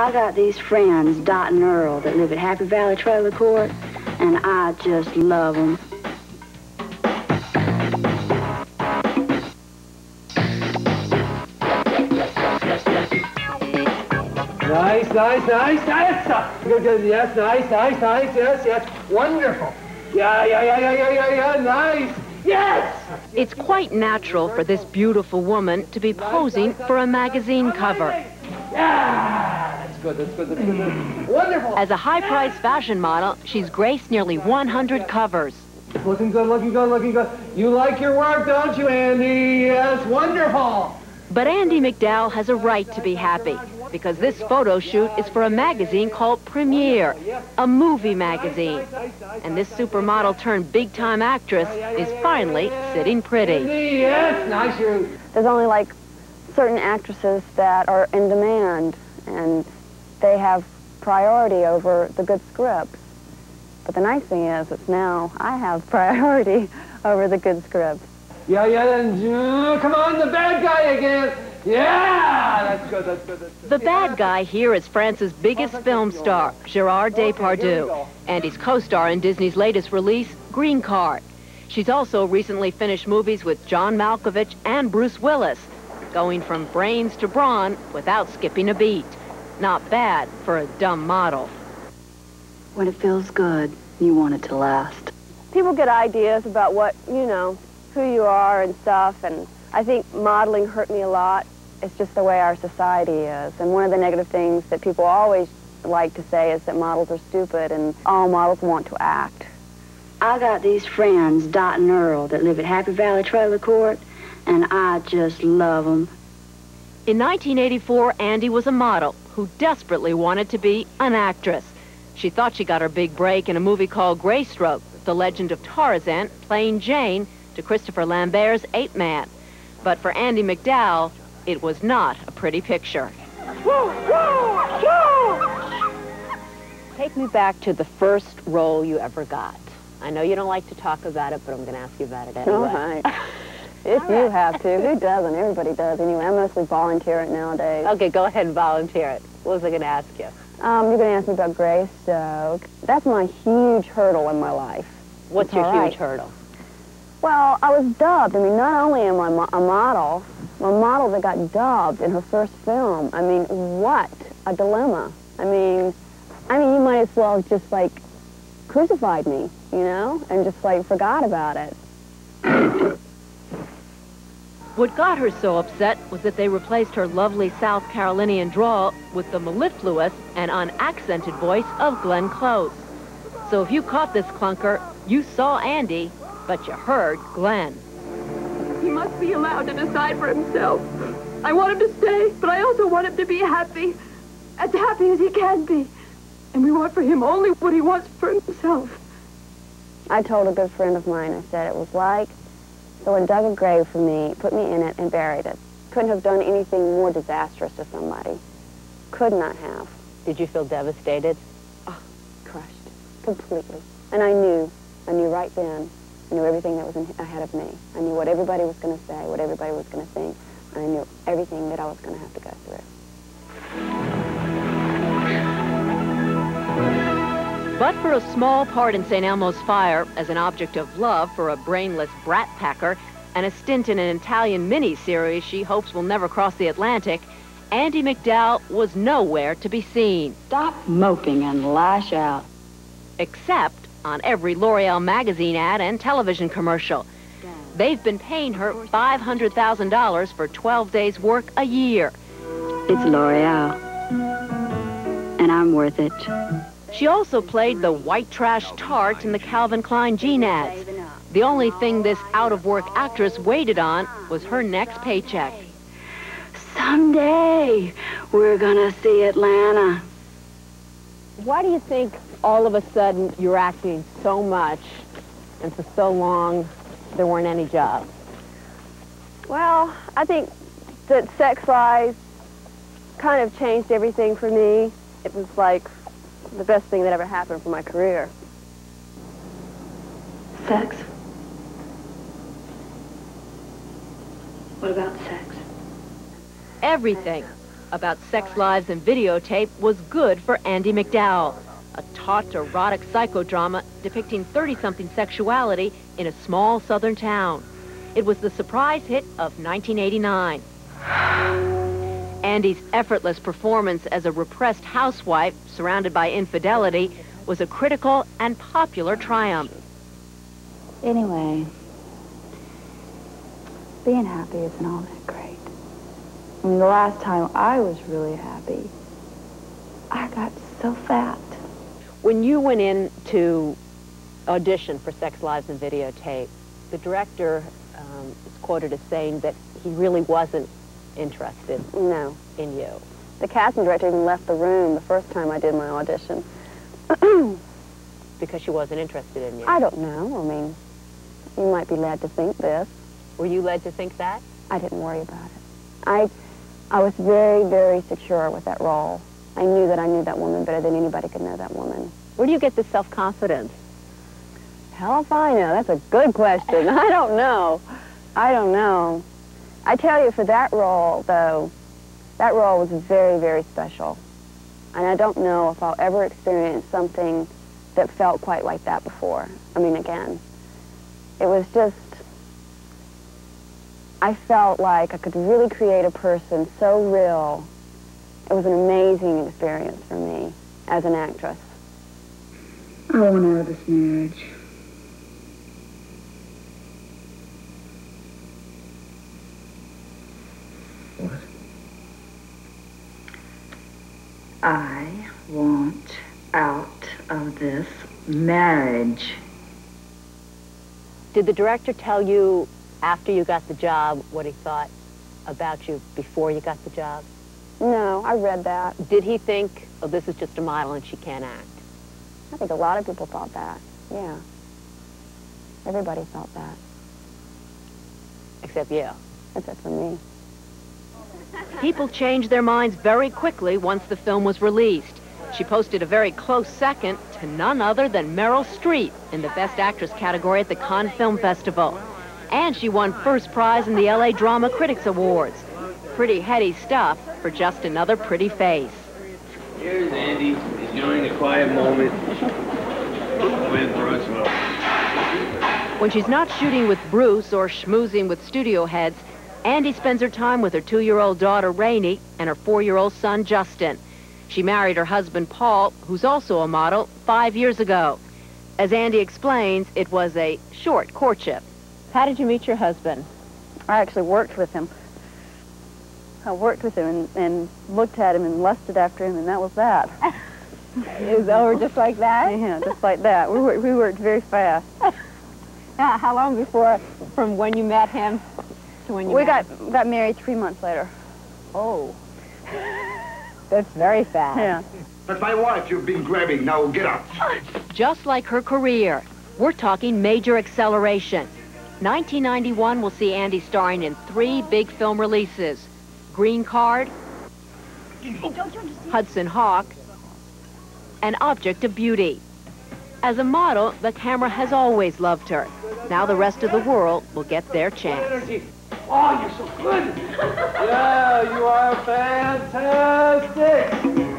I got these friends, Dot and Earl, that live at Happy Valley Trailer Court, and I just love them. Nice, nice, nice, nice. Good, good, yes, nice, nice, nice, yes, yes. Wonderful. Yeah, yeah, yeah, yeah, yeah, yeah, yeah, nice. Yes! It's quite natural for this beautiful woman to be posing for a magazine cover. Yeah! That's good, that's good, that's good. That's wonderful. As a high-priced fashion model, she's graced nearly 100 covers. Looking good, looking good, looking good. You like your work, don't you, Andie? Yes, wonderful. But Andie McDowell has a right to be happy because this photo shoot is for a magazine called Premiere, a movie magazine. And this supermodel turned big-time actress is finally sitting pretty. Yes, nice. There's only like certain actresses that are in demand, and they have priority over the good scripts. But the nice thing is, it's now I have priority over the good scripts. Yeah, yeah, and uh, come on, the bad guy again. Yeah, that's good, that's good, that's good. The bad guy here is France's biggest film star, Gerard Depardieu, and he's co-star in Disney's latest release, Green Card. She's also recently finished movies with John Malkovich and Bruce Willis, going from brains to brawn without skipping a beat. Not bad for a dumb model. When it feels good, you want it to last. people get ideas about what, you know, who you are and stuff, and I think modeling hurt me a lot. It's just the way our society is. And one of the negative things that people always like to say is that models are stupid and all models want to act. I got these friends, Dot and Earl, that live at Happy Valley Trailer Court, and I just love them. In 1984, Andie was a model who desperately wanted to be an actress. She thought she got her big break in a movie called Greystoke, The Legend of Tarzan, playing Jane to Christopher Lambert's Ape Man. But for Andie McDowell, it was not a pretty picture. Take me back to the first role you ever got. I know you don't like to talk about it, but I'm going to ask you about it anyway. All right. If you have to. Who doesn't? Everybody does. Anyway, I mostly volunteer it nowadays. Okay, go ahead and volunteer it. What was I going to ask you? Um, you're going to ask me about Greystoke. That's my huge hurdle in my life. What's It's your all huge right. hurdle? Well, I was dubbed. I mean, not only am I mo- a model, I'm a model that got dubbed in her first film. I mean, what a dilemma. I mean, I mean, you might as well have just like crucified me, you know, and just like forgot about it. What got her so upset was that they replaced her lovely South Carolinian drawl with the mellifluous and unaccented voice of Glenn Close. So if you caught this clunker, you saw Andie, but you heard Glenn. He must be allowed to decide for himself. I want him to stay, but I also want him to be happy. As happy as he can be. And we want for him only what he wants for himself. I told a good friend of mine, I said it was like someone dug a grave for me, put me in it, and buried it. Couldn't have done anything more disastrous to somebody. Could not have. Did you feel devastated? Oh, crushed completely. And I knew, I knew right then, I knew everything that was in, ahead of me. I knew what everybody was going to say, what everybody was going to think, I knew everything that I was going to have to go through. But for a small part in St. Elmo's Fire as an object of love for a brainless brat packer and a stint in an Italian mini-series she hopes will never cross the Atlantic, Andie McDowell was nowhere to be seen, Stop moping and lash out. except on every L'Oreal magazine ad and television commercial. They've been paying her $500,000 for 12 days' work a year. It's L'Oreal. And I'm worth it. She also played the white trash tart in the Calvin Klein jean ads. The only thing this out-of-work actress waited on was her next paycheck. Someday, we're gonna see Atlanta. Why do you think all of a sudden you're acting so much and for so long there weren't any jobs? Well, I think that Sex Lies kind of changed everything for me. It was like the best thing that ever happened for my career. Sex? What about sex? Everything. about sex lies and videotape was good for Andie McDowell, a taut, erotic psychodrama depicting 30-something sexuality in a small southern town. It was the surprise hit of 1989. Andie's effortless performance as a repressed housewife surrounded by infidelity was a critical and popular triumph. Anyway, being happy isn't all that great. I mean, the last time I was really happy, I got so fat. When you went in to audition for Sex Lies and Videotape, the director um, is quoted as saying that he really wasn't interested No. in you. The casting director even left the room the first time I did my audition. because she wasn't interested in you. I don't know. I mean, you might be led to think this. Were you led to think that? I didn't worry about it. I, I was very, very secure with that role. I knew that I knew that woman better than anybody could know that woman. Where do you get this self-confidence? Hell if I know. That's a good question. I don't know. I don't know. I tell you, for that role, though, that role was very, very special. And I don't know if I'll ever experience something that felt quite like that before. I mean, again, it was just, I felt like I could really create a person so real. It was an amazing experience for me as an actress. I want out of this marriage. What? I want out of this marriage. Did the director tell you after you got the job what he thought about you before you got the job? No, I read that. Did he think, oh, this is just a model and she can't act? I think a lot of people thought that. Yeah. Everybody thought that, Except you. except for me. People changed their minds very quickly once the film was released. She posted a very close second to none other than Meryl Streep in the Best Actress category at the Cannes Film Festival. And she won first prize in the LA Drama Critics Awards. Pretty heady stuff for just another pretty face. Here's Andie enjoying a quiet moment with Bruce Willis. When she's not shooting with Bruce or schmoozing with studio heads, Andie spends her time with her two-year-old daughter, Rainey, and her four-year-old son, Justin. She married her husband, Paul, who's also a model, five years ago. As Andie explains, it was a short courtship. How did you meet your husband? I actually worked with him. I worked with him and, and looked at him and lusted after him, and that was that. It was over just like that? Yeah, just like that. We worked, we worked very fast. How, how long before, from when you met him to when you We met got got married three months later. Oh. That's very fast. Yeah. That's my wife you've been grabbing. Now get up. Just like her career, we're talking major acceleration. 1991 will see Andie starring in three big film releases. Green Card, Hudson Hawk, and Object of Beauty. As a model, the camera has always loved her. Now the rest of the world will get their chance. Oh, you're so good. yeah, you are fantastic.